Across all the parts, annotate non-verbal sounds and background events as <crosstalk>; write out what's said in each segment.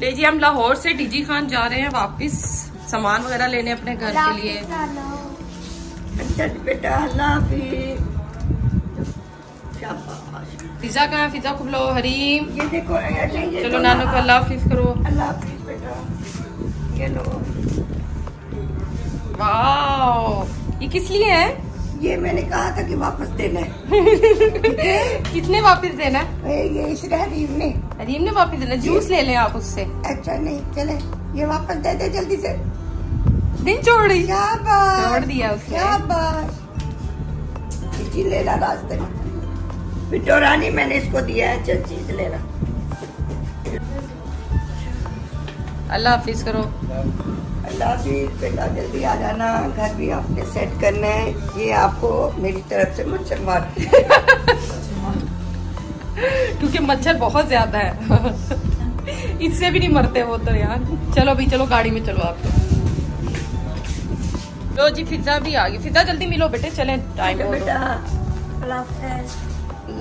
ले जी हम लाहौर से डीजी खान जा रहे हैं वापस। सामान वगैरह लेने अपने घर के लिए। फिजा कहाँ फिजा को बुलाओ हरीम। ये देखो ये ये चलो नानू को अल्लाह हाफिज करो। अल्लाह हाफिज बेटा। ये लो। वाह ये किस लिए है? ये मैंने कहा था कि वापस देना है। <laughs> किसने वापस देना है? ये इस गरीब ने। हरीम ने वापस देना जूस ले लें आप उससे। अच्छा नहीं चले। ये वापस दे दे जल्दी से। दिन छोड़ रही शाबाश। छोड़ दिया उसने। शाबाश। जी ले ला रास्ते में। बिट्टो रानी मैंने इसको दिया है। चल चीज़ ले ला अल्लाह हाफिज करो। अल्लाह हाफिज बेटा जल्दी आ जाना घर भी आपने सेट करना है। ये आपको मेरी तरफ़ से मच्छर मार क्योंकि मच्छर बहुत ज़्यादा है। इससे भी नहीं मरते वो तो यार। चलो अभी चलो गाड़ी में चलो आप। लो जी फिजा भी आ गई फिजा जल्दी मिलो बेटे चले। टाइम बेटा अल्लाह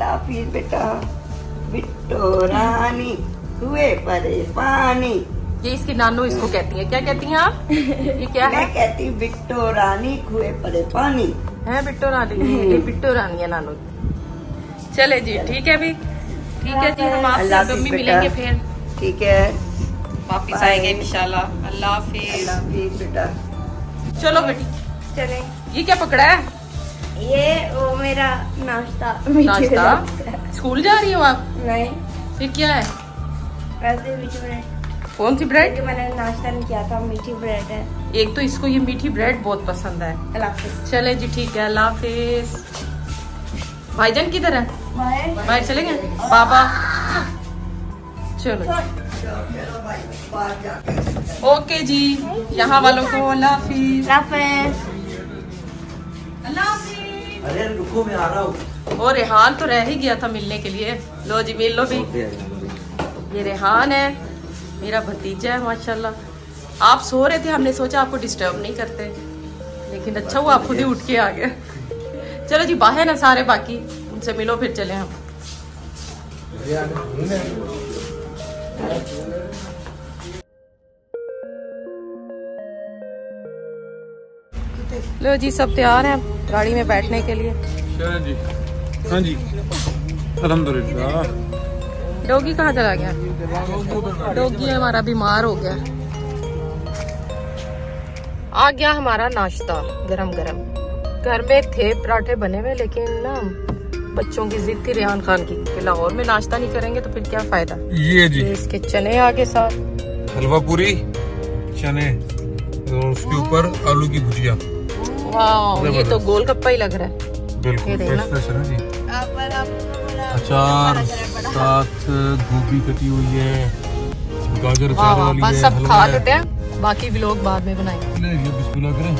हाफिज। बेटा। बिट्टो रानी हुए परेशानी ये इसकी नानू इसको कहती है। क्या कहती हैं आप? ये क्या है? कहती बिट्टो रानी खुए परे पानी। है बिट्टो रानी ये बिट्टो रानी है नानू। चले जी ठीक है भी? ठीक है जी हम आपसे मिलेंगे फिर। ठीक है। वापिस आएँगे इंशाल्लाह। अल्लाह हाफिज। बेटा। चलो बेटी। चले। ये क्या पकड़ा है? ये वो मेरा नाश्ता। नाश्ता? स्कूल जा रही हो आप? नहीं। ये क्या है? कौन सी ब्रेड मैंने नाश्ता नहीं किया था मीठी ब्रेड है। एक तो इसको ये मीठी ब्रेड बहुत पसंद है। चले जी ठीक है अल्लाह हाफिज। भाईजान किधर है? बाहर। चले गए? पापा। चलो। ओके जी यहाँ वालों को अल्लाह हाफिज। अल्लाह हाफिज। अरे रुको मैं आ रहा हूँ। और रेहान तो रह ही गया था मिलने के लिए। लो जी मिल लो भी। ये रेहान है। मेरा भतीजा है, माशाल्लाह। आप सो रहे थे, हमने सोचा आपको डिस्टर्ब नहीं करते। लेकिन अच्छा हुआ, आप खुद ही उठ के आ गए। चलो जी, बाहर ना सारे, बाकी उनसे मिलो, फिर चले हम। लो जी, सब तैयार हैं गाड़ी में बैठने के लिए। जी। हाँ जी। अल्हम्दुलिल्लाह। डोगी कहाँ चला गया? डोगी हमारा बीमार हो गया। आ गया हमारा नाश्ता गरम गरम घर में थे पराठे बने हुए लेकिन ना बच्चों की जिद थी रेहान खान की कि लाहौर में नाश्ता नहीं करेंगे तो फिर क्या फ़ायदा? ये जी। इसके चने आगे साथ। हलवा पूरी चने और उसके ऊपर आलू की भुजिया। ये तो गोलगप्पा ही लग रहा है। बिल्कुल जी। अचार साथ गोभी कटी हुई है। गाजर वाह अचार वाह वाली बस है सब खा लेते हैं। बाकी भी लोग बाद में बनाएँगे। ये बिस्मिल्लाह करें।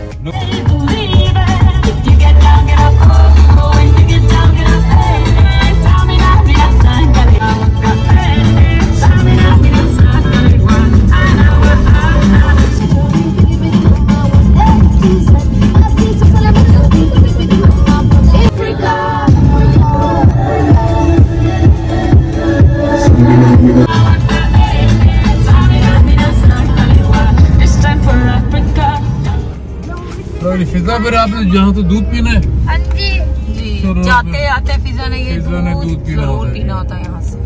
फिर आपने जहाँ तो दूध पीना है? हाँ जी। जी जाते आते फिजा ने ये फिजा ने दूध पीना होता है। पीना होता है यहाँ से।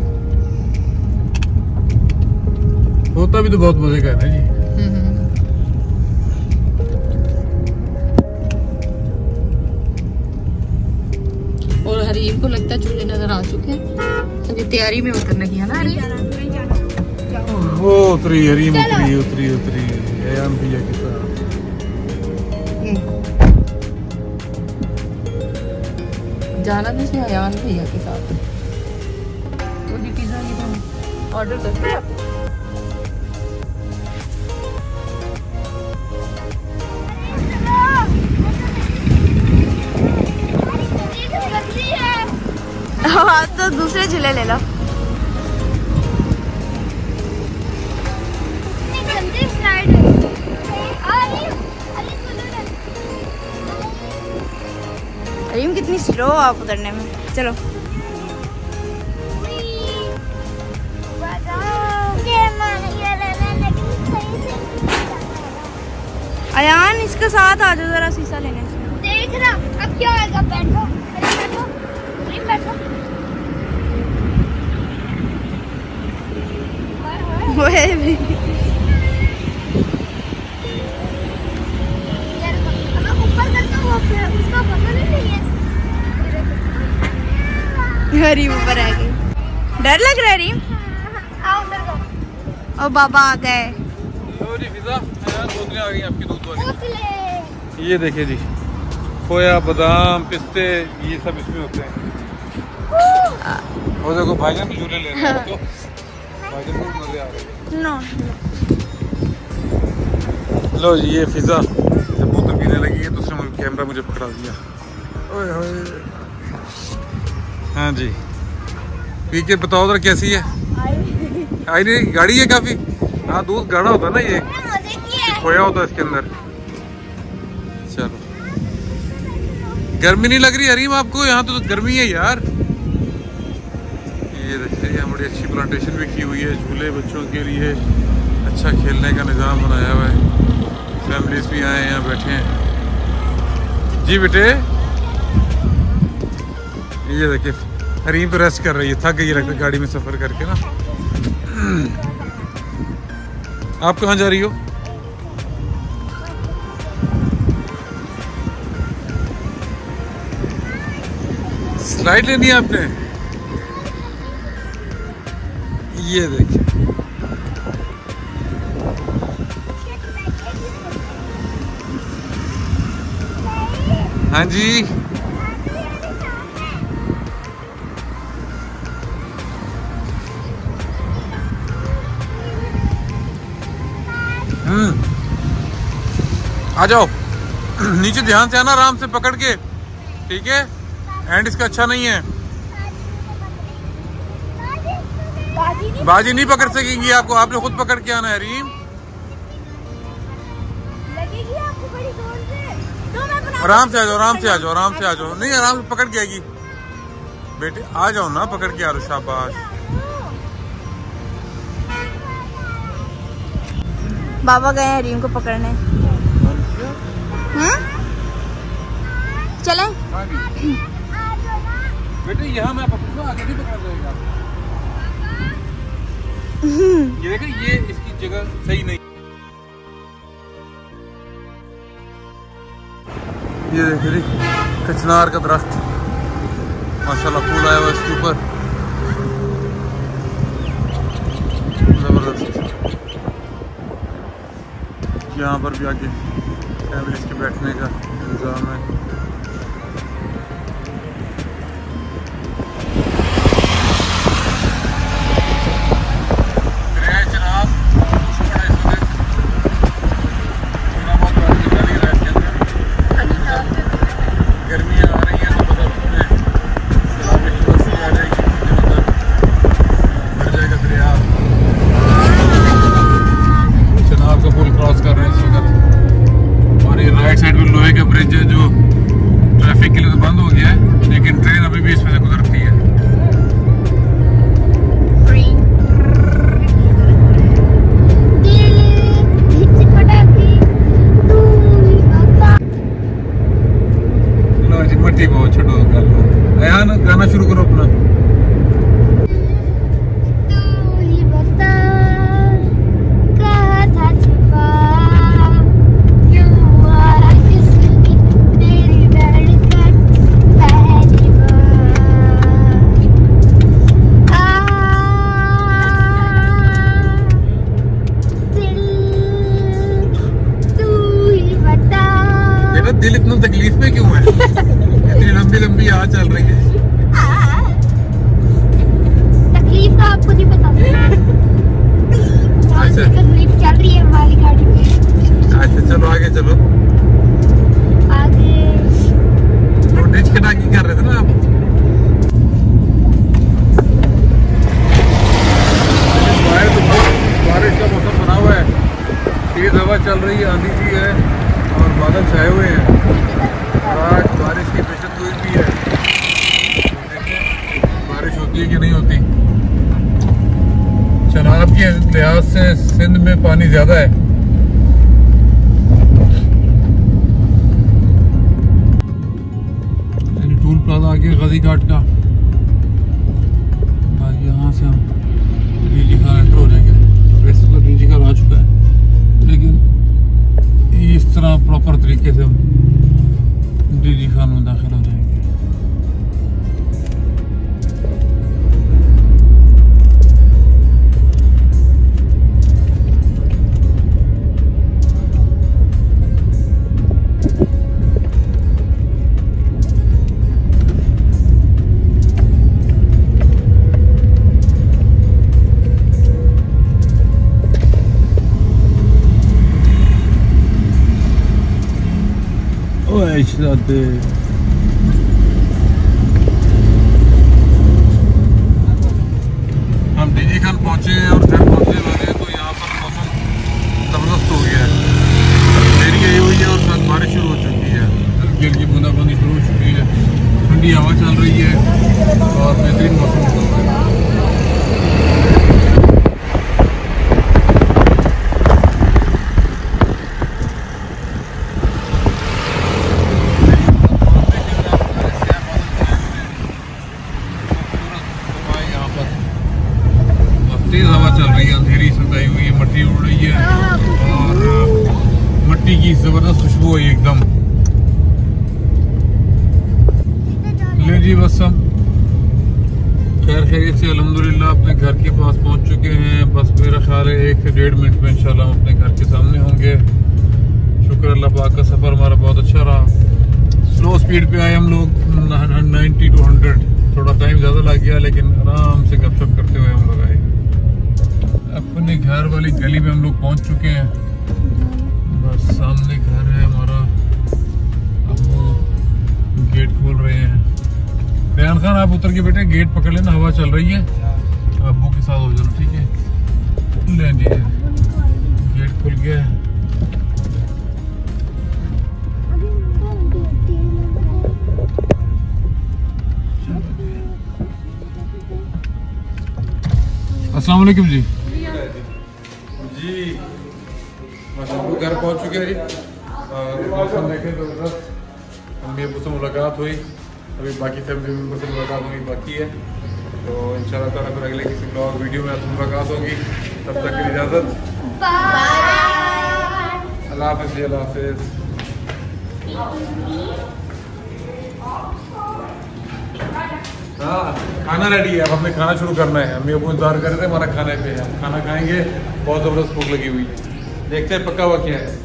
होता भी तो बहुत मज़े का है ना जी। और हरीम को लगता है चूल्हे नज़र आ चुके हैं। अभी तैयारी में उतरने की है ना हरीम? वो उतरी हरीम उतरी उतरी उतरी। अयान भैया के साथ। जाना भी इसमें अयान भैया के साथ। तो जी पिज्जा ये तो ऑर्डर कर दिया हाँ तो दूसरे झूले ले लो। अरीम कितनी स्लो आप उतरने में। चलो। अयान इसके साथ आ जाओ जरा शीशा लेने। देख रहा अब क्या होगा बैठो बैठो बैठो वो है भी हरीम ऊपर आ गई डर लग रहा है उधर जाओ और बाबा आ गए। लो जी फिजा यार बोतलें आ गई आपकी दूध वाली बोतले। ये देखिए जी खोया बादाम पिस्ते ये सब इसमें होते हैं। और देखो भाईजान भी झूले ले रहे हैं तो भाईजान को मज़े आ रहे नो हैं लो जी ये फिजा जब बोतल पीने लगी है दूसरे मुझे कैमरा मुझे पकड़ा दिया। ओए होए। हाँ जी। पी के बताओ जरा कैसी है? आई नहीं, गाड़ी है काफ़ी। हाँ दूध गाढ़ा होता ना ये। खोया होता इसके अंदर। चलो। गर्मी नहीं लग रही हरीम आपको? यहाँ तो गर्मी है यार। ये देखिए, यहाँ बड़ी अच्छी प्लांटेशन भी की हुई है, झूले बच्चों के लिए। अच्छा खेलने का निज़ाम बनाया हुआ है। फैमिलीज़ भी आए हैं, यहाँ बैठे हैं। जी बेटे। ये देखिए हरीम पे रेस्ट कर रही है, थक गई है गाड़ी में सफ़र करके ना। आप कहाँ जा रही हो? स्लाइड लेनी है आपने? ये देखिए। हाँ जी। आ जाओ। <clears throat> नीचे ध्यान से आना, आराम से पकड़ के। ठीक है? एंड इसका अच्छा नहीं है। बाजी नहीं पकड़ सकेंगी आपको। आपने खुद पकड़ के आना है रीम आराम से आ जाओ, आराम से आ जाओ, आराम से आ जाओ। नहीं, आराम से पकड़ के आएगी। बेटे, आ जाओ ना, पकड़ के आ रहा शाबाश। बाबा गए हैं हरीम को पकड़ने। हम्म चले। बेटे, यहाँ मैं पकड़ूँगा, आगे नहीं पकड़ जाएगा। ये देखो, ये इसकी जगह सही नहीं। ये देखिए कचनार का दरख्त। माशाल्लाह, फूल आया हुआ इसके ऊपर। ज़बरदस्त। यहाँ पर भी आगे फैमिलीज़ के बैठने का इंतज़ाम है। ज़्यादा है। टूल प्लाजा आ गया गजी घाट का। यहाँ से हम बिजली का एंटर हो जाएँगे। वैसे तो बिजली का आ चुका है, लेकिन इस तरह प्रॉपर तरीके से हम डिजी खान में दाखिल हो जाएँगे ओए शहजादे हम डीजी खान पहुँचे हैं और फिर पहुँचने वाले हैं तो यहाँ पर मौसम ज़बरदस्त हो गया है देरी आई हुई है और साथ बारिश शुरू हो चुकी है हल्की हल्की बूंदाबांदी शुरू हो चुकी है ठंडी हवा चल रही है और बेहतरीन मौसम हो गया है यहाँ पर तेज हवा चल रही है अंधेरी हुई है, मट्टी उड़ रही है। और मट्टी की ज़बरदस्त खुशबू है एकदम। ले जी बस हम खैर, खैरियत से अल्हम्दुलिल्लाह, अपने घर के पास पहुँच चुके हैं। बस मेरा ख्याल है, एक से डेढ़ मिनट में इंशाल्लाह हम अपने घर के सामने होंगे। शुक्र अल्लाह पाक का सफ़र हमारा बहुत अच्छा रहा। स्लो स्पीड पे आए हम लोग 90 टू 100 थोड़ा टाइम ज़्यादा लग गया, लेकिन आराम से गपशप करते हुए हम लोग आए। अपने घर वाली गली में हम लोग पहुँच चुके हैं। बस सामने घर है हमारा। अब वो गेट खोल रहे हैं। रेहान खान, आप उतर के बेटे गेट पकड़ लेना, हवा चल रही है। अबू के साथ हो जाना, ठीक है? ले जी। गेट खुल गया है। जी जी। पहुँच चुके हैं। मौसम देखें तो बस मम्मी अबू से मुलाकात हुई। अभी बाकी फैमिली मेंबर से मुलाकात हुई बाकी है। तो इंशाल्लाह ताला फिर अगले किसी ब्लॉग वीडियो में आपसे मुलाकात होगी। तब तक की इजाज़त। अल्लाह हाफिज़ जी अल्लाह हाफिज़। हाँ खाना रेडी है। अब हमने खाना शुरू करना है। अम्मी अबू इंतज़ार कर रहे थे हमारा खाने पे है। खाना खाएँगे। बहुत ज़बरदस्त भूख लगी हुई है। देखते हैं पक्का हुआ क्या है।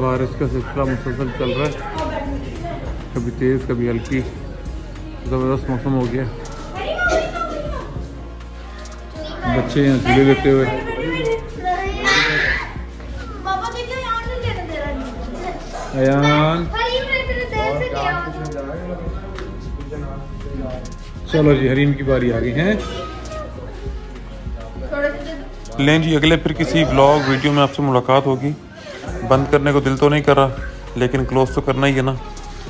बारिश का सिलसिला मुसलसल चल रहा है। कभी तेज़, कभी हल्की। ज़बरदस्त मौसम हो गया। बच्चे यहाँ झूले लेते हुए। अयान। चलो जी हरीम की बारी आ गई है। लें जी, अगले फिर किसी व्लॉग वीडियो में आपसे मुलाकात होगी। बंद करने को दिल तो नहीं कर रहा, लेकिन क्लोज तो करना ही है ना।